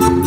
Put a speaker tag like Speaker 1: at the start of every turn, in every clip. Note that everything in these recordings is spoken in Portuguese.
Speaker 1: Thank you.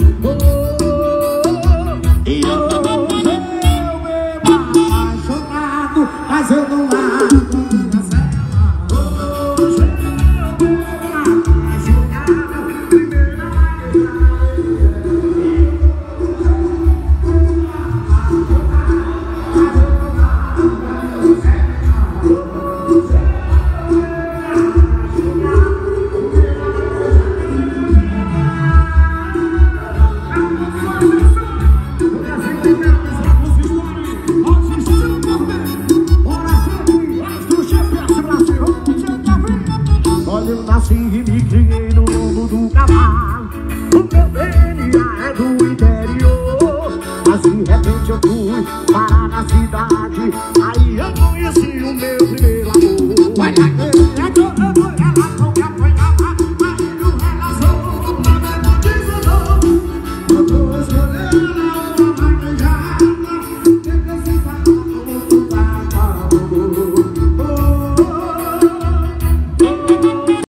Speaker 1: 哦。nasci e me criei no lombo do cavalo O meu DNA é do interior. Mas de repente eu fui parar na cidade. Aí eu